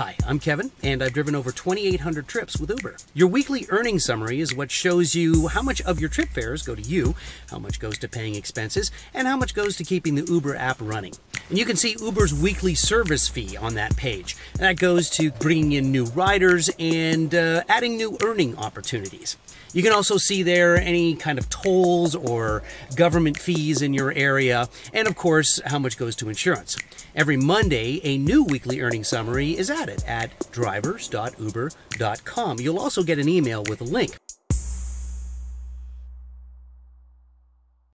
Hi, I'm Kevin, and I've driven over 2,800 trips with Uber. Your weekly earnings summary is what shows you how much of your trip fares go to you, how much goes to paying expenses, and how much goes to keeping the Uber app running. And you can see Uber's weekly service fee on that page. And that goes to bringing in new riders and uh, adding new earning opportunities. You can also see there any kind of tolls or government fees in your area, and of course, how much goes to insurance. Every Monday, a new weekly earning summary is added at drivers.uber.com. You'll also get an email with a link.